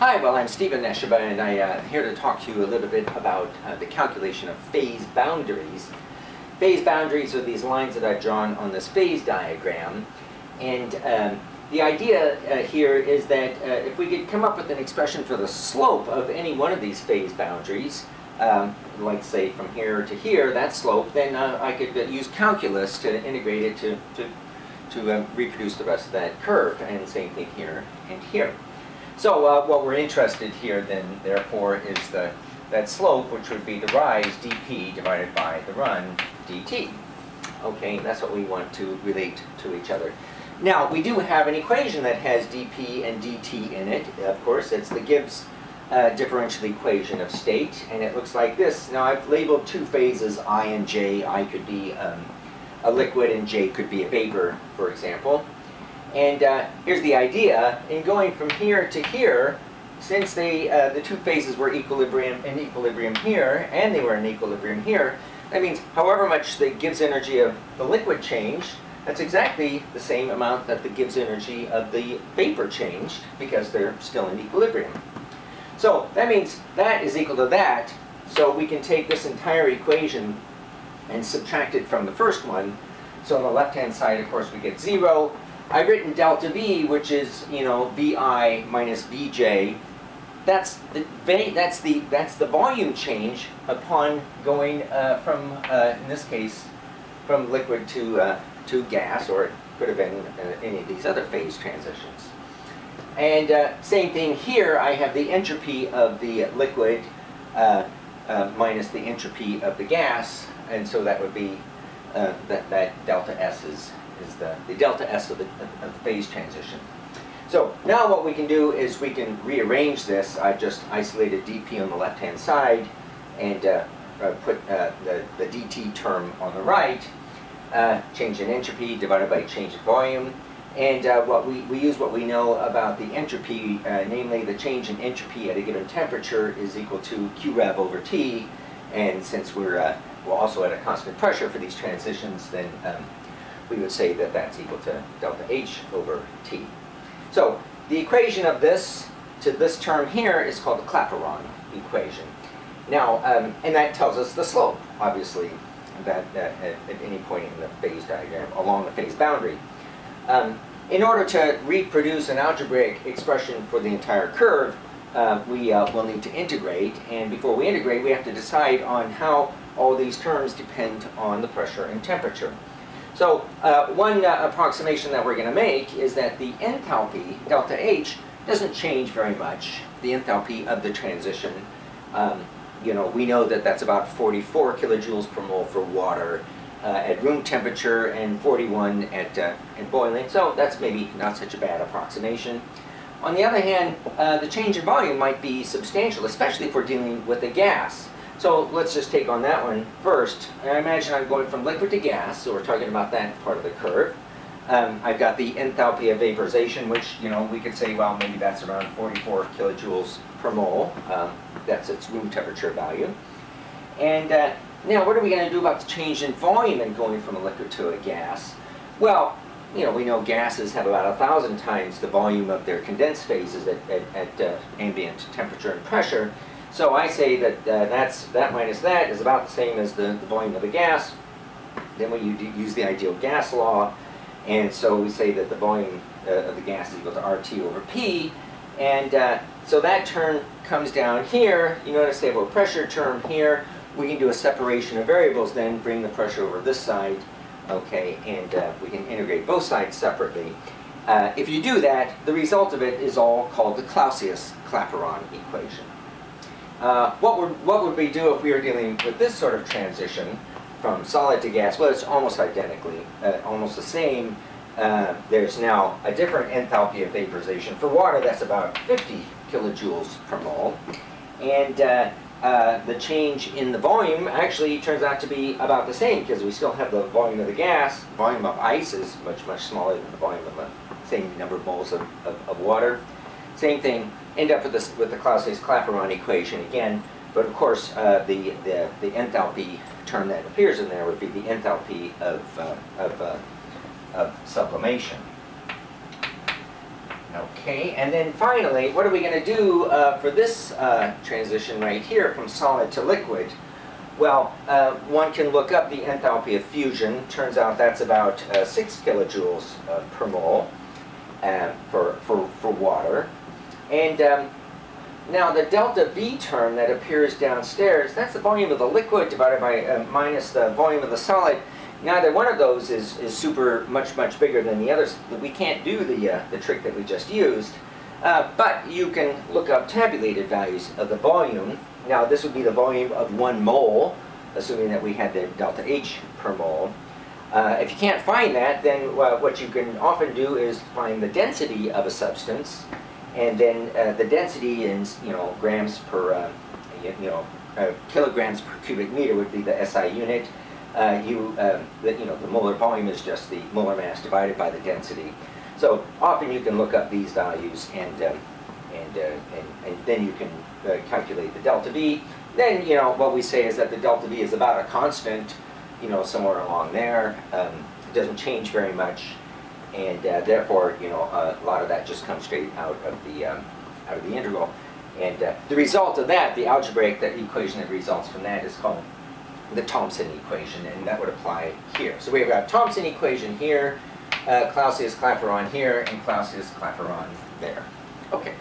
Hi, well I'm Steven Neshyba and I'm uh, here to talk to you a little bit about uh, the calculation of phase boundaries. Phase boundaries are these lines that I've drawn on this phase diagram and um, the idea uh, here is that uh, if we could come up with an expression for the slope of any one of these phase boundaries, um, like say from here to here, that slope, then uh, I could uh, use calculus to integrate it to, to, to um, reproduce the rest of that curve, and same thing here and here. So uh, what we're interested here then, therefore, is the that slope, which would be the rise dp divided by the run dt. Okay, that's what we want to relate to each other. Now, we do have an equation that has dp and dt in it. Of course, it's the Gibbs uh, differential equation of state, and it looks like this. Now, I've labeled two phases, I and j. I could be um, a liquid, and j could be a vapor, for example. And uh, here's the idea. In going from here to here, since they, uh, the two phases were equilibrium in equilibrium here, and they were in equilibrium here, that means however much the Gibbs energy of the liquid changed, that's exactly the same amount that the Gibbs energy of the vapor changed, because they're still in equilibrium. So that means that is equal to that, so we can take this entire equation and subtract it from the first one. So on the left-hand side, of course, we get 0, I've written delta V, which is, you know, VI minus VJ. That's the, that's the, that's the volume change upon going uh, from, uh, in this case, from liquid to, uh, to gas, or it could have been uh, any of these other phase transitions. And uh, same thing here, I have the entropy of the liquid uh, minus the entropy of the gas, and so that would be, that, that delta S is is the, the delta S of the, of the phase transition. So now what we can do is we can rearrange this. I've just isolated dp on the left-hand side and uh, uh, put uh, the, the dt term on the right, uh, change in entropy divided by change in volume. And uh, what we, we use what we know about the entropy, uh, namely the change in entropy at a given temperature is equal to Q rev over T. And since we're, we're also at a constant pressure for these transitions, then um, we would say that that's equal to delta H over T. So the equation of this to this term here is called the Clapeyron equation. Now, um, and that tells us the slope, obviously, that, that at, at, any point in the phase diagram along the phase boundary. Um, in order to reproduce an algebraic expression for the entire curve, uh, we uh, will need to integrate, and before we integrate, we have to decide on how all these terms depend on the pressure and temperature. So uh, one uh, approximation that we're going to make is that the enthalpy, delta H, doesn't change very much, the enthalpy of the transition. Um, you know, we know that that's about 44 kilojoules per mole for water uh, at room temperature and 41 at, uh, at boiling, so that's maybe not such a bad approximation. On the other hand, uh, the change in volume might be substantial, especially if we're dealing with a gas. So let's just take on that one first. I imagine I'm going from liquid to gas, so we're talking about that part of the curve. Um, I've got the enthalpy of vaporization, which, you know, we could say, well, maybe that's around 44 kilojoules per mole. Um, that's its room temperature value. And uh, now, what are we going to do about the change in volume and going from a liquid to a gas? Well, you know, we know gases have about a thousand times the volume of their condensed phases at, at, at uh, ambient temperature and pressure. So I say that uh, that's, that minus that is about the same as the, the volume of the gas. Then we use the ideal gas law, and so we say that the volume uh, of the gas is equal to RT over P, and uh, so that term comes down here. You notice they have a pressure term here. We can do a separation of variables then, bring the pressure over this side, okay, and uh, we can integrate both sides separately. Uh, if you do that, the result of it is all called the Clausius-Clapeyron equation. Uh, what, would, what would we do if we were dealing with this sort of transition from solid to gas? Well, it's almost identically, uh, almost the same. Uh, there's now a different enthalpy of vaporization. For water, that's about 50 kilojoules per mole. And uh, uh, the change in the volume actually turns out to be about the same because we still have the volume of the gas. Volume of ice is much, much smaller than the volume of the same number of moles of, of, of water. Same thing, end up with, this, with the Clausius-Clapeyron equation again, but of course uh, the, the, the, enthalpy term that appears in there would be the enthalpy of, uh, of, uh, of sublimation. Okay, and then finally, what are we going to do uh, for this uh, transition right here from solid to liquid? Well, uh, one can look up the enthalpy of fusion. Turns out that's about uh, 6 kilojoules uh, per mole uh, for, for, for water. And um, now the delta V term that appears downstairs, that's the volume of the liquid divided by uh, minus the volume of the solid. Neither one of those is, is super much, much bigger than the others. We can't do the, uh, the trick that we just used. Uh, but you can look up tabulated values of the volume. Now this would be the volume of one mole, assuming that we had the delta H per mole. Uh, if you can't find that, then uh, what you can often do is find the density of a substance, and then uh, the density in you know grams per uh, you, know uh, kilograms per cubic meter would be the SI unit uh, you, uh, the, you know, the molar volume is just the molar mass divided by the density. So often you can look up these values and, um, and, uh, and, and then you can calculate the delta V. Then, you know, what we say is that the delta V is about a constant, you know, somewhere along there. Um, it doesn't change very much. And uh, therefore, you know, a lot of that just comes straight out of the, um, out of the integral. And uh, the result of that, the algebraic that equation that results from that is called the Thomson equation, and that would apply here. So we've got Thomson equation here, uh, Clausius-Clapeyron here, and Clausius-Clapeyron there. Okay.